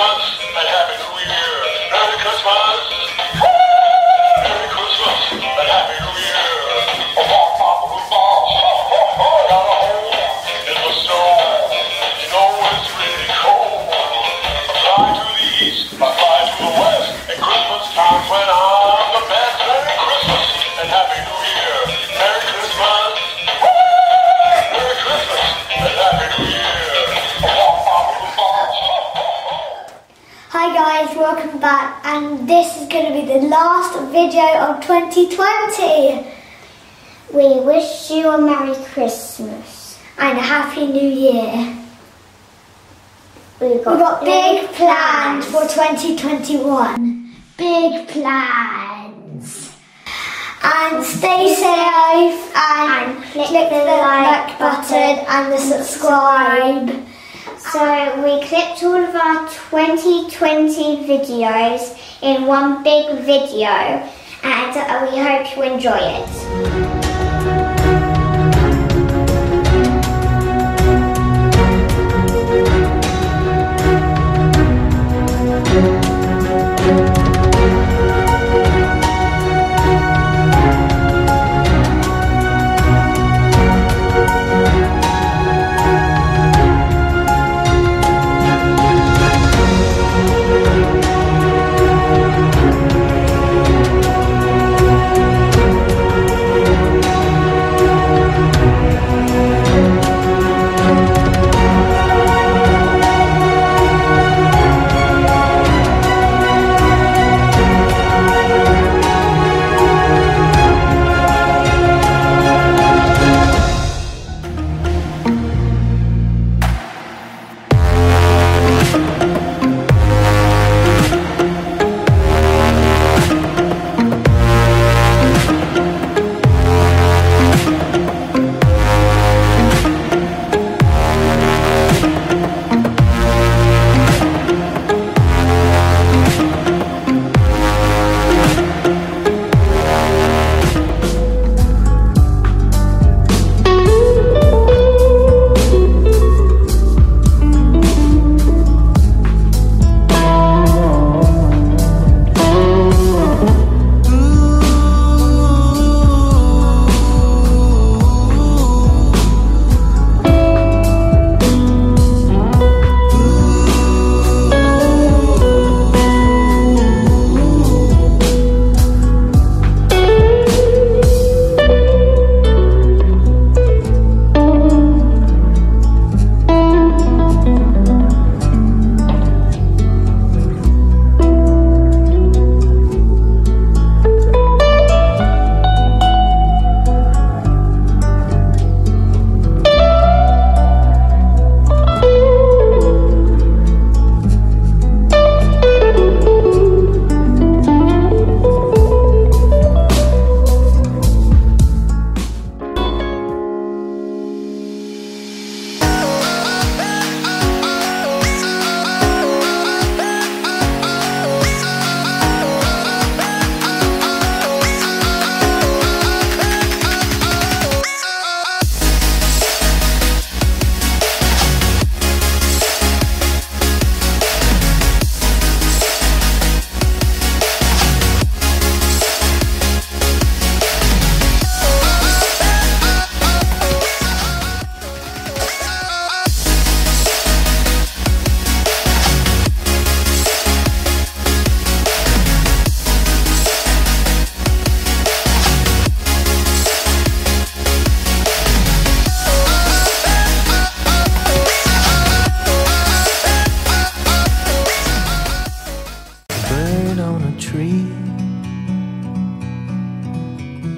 Christmas Hi guys, welcome back, and this is going to be the last video of 2020. We wish you a Merry Christmas. And a Happy New Year. We've got, We've got big plans for 2021. big plans. And stay safe and, And click click, the the, like like button and the subscribe. So we clipped all of our 2020 videos in one big video and we hope you enjoy it.